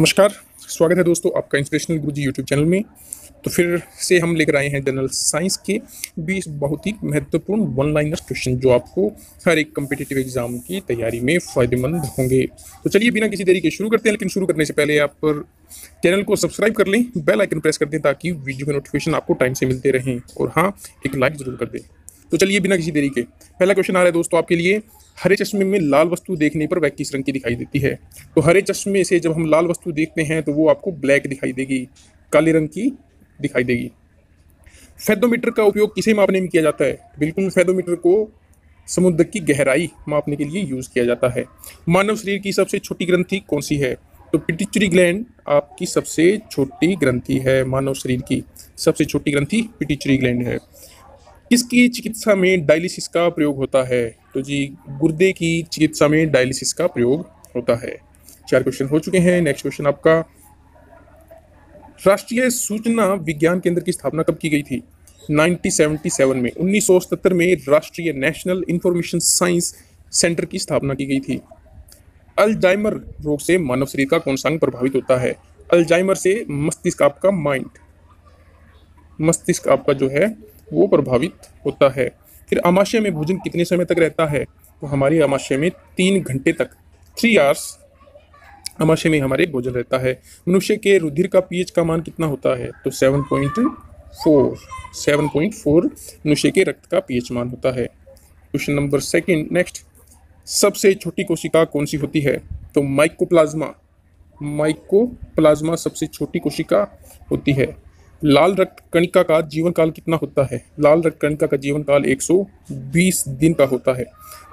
नमस्कार, स्वागत है दोस्तों आपका इंस्पिरेशनल गुरुजी यूट्यूब चैनल में। तो फिर से हम लेकर आए हैं जनरल साइंस के 20 बहुत ही महत्वपूर्ण वन लाइनर क्वेश्चन जो आपको हर एक कम्पिटेटिव एग्ज़ाम की तैयारी में फ़ायदेमंद होंगे। तो चलिए बिना किसी देरी के शुरू करते हैं, लेकिन शुरू करने से पहले आप पर चैनल को सब्सक्राइब कर लें बेल आइकन प्रेस कर दें ताकि वीडियो के नोटिफिकेशन आपको टाइम से मिलते रहें। और हाँ एक लाइक ज़रूर कर दें। तो चलिए बिना किसी देरी के, पहला क्वेश्चन आ रहा है दोस्तों आपके लिए। हरे चश्मे में लाल वस्तु देखने पर वह किस रंग की दिखाई देती है। तो हरे चश्मे से जब हम लाल वस्तु देखते हैं तो वो आपको ब्लैक दिखाई देगी, काले रंग की दिखाई देगी। फेदोमीटर का उपयोग किसे मापने में किया जाता है? बिल्कुल फेदोमीटर को समुद्र की गहराई मापने के लिए यूज़ किया जाता है। मानव शरीर की सबसे छोटी ग्रंथि कौन सी है? तो पिटिचुरी ग्लैंड आपकी सबसे छोटी ग्रंथि है, मानव शरीर की सबसे छोटी ग्रंथि पिटिचुरी ग्लैंड है। किसकी चिकित्सा में डायलिसिस का प्रयोग होता है? तो जी, गुर्दे की चिकित्सा में डायलिसिस का प्रयोग होता है। चार क्वेश्चन हो चुके हैं। नेक्स्ट क्वेश्चन आपका, राष्ट्रीय सूचना विज्ञान केंद्र की स्थापना कब की गई थी? 1977 में 1977 में राष्ट्रीय नेशनल इंफॉर्मेशन साइंस सेंटर की स्थापना की गई थी। अल्जाइमर रोग से मानव शरीर का कौन सा अंग प्रभावित होता है? अल्जाइमर से मस्तिष्क आपका माइंड मस्तिष्क आपका जो है, वो प्रभावित होता है। फिर अमाशय में भोजन कितने समय तक रहता है? तो हमारी अमाशय में तीन घंटे तक। थ्री आवर्स अमाशय में हमारे भोजन रहता है। मनुष्य के रुधिर का पीएच का मान कितना होता है? तो seven point four seven point four मनुष्य के रक्त का पीएच मान होता है। क्वेश्चन नंबर सेकंड नेक्स्ट सबसे छोटी कोशिका कौन सी होती है? तो माइकोप्लाज्मा माइकोप्लाज्मा सबसे छोटी कोशिका होती है। लाल रक्त कणिका का जीवन काल कितना होता है? लाल रक्त कणिका का जीवन काल 120 दिन का होता है।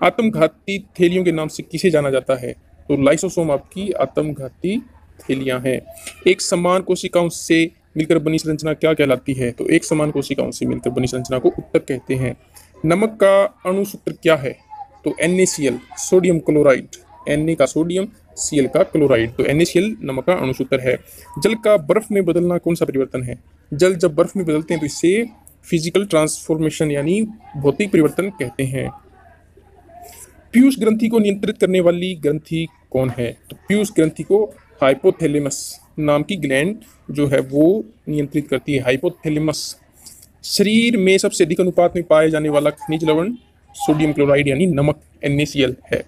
आत्मघाती थैलियों के नाम से किसे जाना जाता है? तो लाइसोसोम आपकी आत्मघाती थैलियाँ हैं। एक समान कोशिकाओं से मिलकर बनी संरचना क्या कहलाती है? तो एक समान कोशिकाओं से मिलकर बनी संरचना को उत्तर कहते हैं। नमक का अणुसूत्र क्या है? तो एन सोडियम क्लोराइड। एन का सोडियम, सी का क्लोराइड। तो एन नमक का अणुसूत्र है। जल का बर्फ़ में बदलना कौन सा परिवर्तन है? जल जब बर्फ़ में बदलते हैं तो इसे फ़िज़िकल ट्रांसफॉर्मेशन यानी भौतिक परिवर्तन कहते हैं। पीयूष ग्रंथि को नियंत्रित करने वाली ग्रंथि कौन है? तो पीयूष ग्रंथि को हाइपोथैलेमस नाम की ग्लैंड जो है, वो नियंत्रित करती है। हाइपोथैलेमस शरीर में सबसे अधिक अनुपात में पाए जाने वाला खनिज लवण सोडियम क्लोराइड यानी नमक एन है।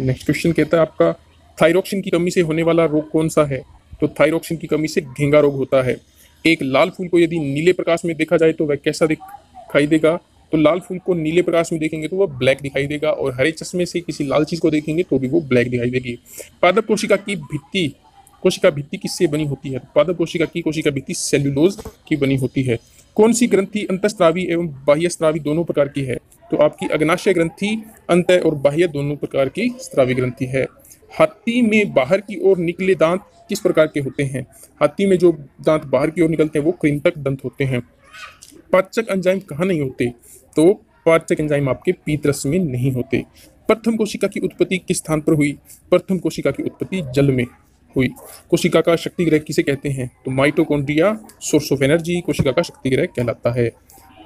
नेक्स्ट क्वेश्चन कहता है आपका थायरोक्सिन की कमी से होने वाला रोग कौन सा है? तो थायरोक्सिन की कमी से घेंगा रोग होता है। एक लाल फूल को यदि नीले प्रकाश में देखा जाए तो वह कैसा दिखाई देगा? तो लाल फूल को नीले प्रकाश में देखेंगे तो वह ब्लैक दिखाई देगा और हरे चश्मे से किसी लाल चीज़ को देखेंगे तो भी वो ब्लैक दिखाई देगी। पादप कोशिका की भित्ति, कोशिका भित्ति किससे बनी होती है? पादप कोशिका की कोशिका भित्ति सेल्यूलोज की बनी होती है। कौन सी ग्रंथि अंतस्त्रावी एवं बाह्य स्त्रावी दोनों प्रकार की है? तो आपकी अग्नाशय ग्रंथि, अंत और बाह्य दोनों प्रकार की स्त्रावी ग्रंथि है। हाथी में बाहर की ओर निकले दांत किस प्रकार के होते हैं? हाथी में जो दांत बाहर की ओर निकलते हैं, वो कृंतक दंत होते हैं। पाचक एंजाइम कहाँ नहीं होते? तो पाचक एंजाइम आपके पीतरस में नहीं होते। प्रथम कोशिका की उत्पत्ति किस स्थान पर हुई? प्रथम कोशिका की उत्पत्ति जल में हुई। कोशिका का शक्ति ग्रह किसे कहते हैं? तो माइटोकॉन्ड्रिया सोर्स ऑफ़ एनर्जी कोशिका का शक्ति ग्रह कहलाता है।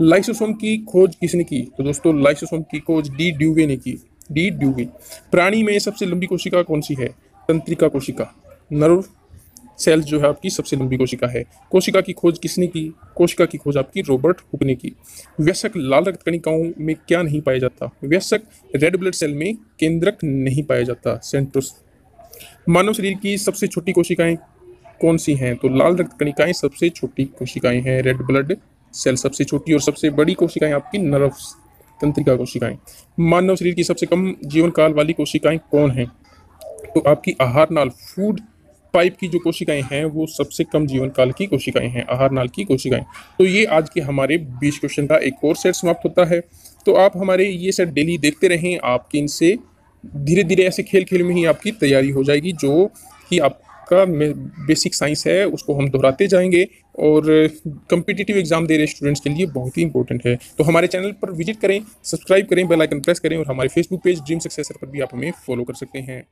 लाइसोसोम की खोज किसने की? तो दोस्तों, लाइसोसोम की खोज डी ड्यूवे ने की। डी ड्यूवे प्राणी में सबसे लंबी कोशिका कौन सी है? तंत्रिका कोशिका। नर्व सेल्स जो है आपकी सबसे लंबी कोशिका है। कोशिका की खोज किसने की? कोशिका की खोज आपकी रॉबर्ट हुक ने की। व्यस्क लाल रक्त कणिकाओं में क्या नहीं पाया जाता? व्यस्क रेड ब्लड सेल में केंद्रक नहीं पाया जाता, सेंट्रोस। मानव शरीर की सबसे छोटी कोशिकाएँ कौन सी हैं? तो लाल रक्त कणिकाएँ सबसे छोटी कोशिकाएँ हैं। रेड ब्लड सेल सबसे छोटी और सबसे बड़ी कोशिकाएँ आपकी नर्व्स तंत्रिका कोशिकाएँ। मानव शरीर की सबसे कम जीवन काल वाली कोशिकाएँ कौन हैं? तो आपकी आहार नाल फ़ूड पाइप की जो कोशिकाएँ हैं, वो सबसे कम जीवन काल की कोशिकाएँ हैं, आहार नाल की कोशिकाएँ। तो ये आज के हमारे बीस क्वेश्चन का एक और सेट समाप्त होता है। तो आप हमारे ये सेट डेली देखते रहें, आपके इनसे धीरे धीरे ऐसे खेल खेल में ही आपकी तैयारी हो जाएगी, जो कि आपका बेसिक साइंस है, उसको हम दोहराते जाएँगे और कम्पिटिटिव एग्ज़ाम दे रहे स्टूडेंट्स के लिए बहुत ही इंपॉर्टेंट है। तो हमारे चैनल पर विज़िट करें सब्सक्राइब करें बेल आइकन प्रेस करें और हमारे फेसबुक पेज ड्रीम सक्सेसर पर भी आप हमें फॉलो कर सकते हैं।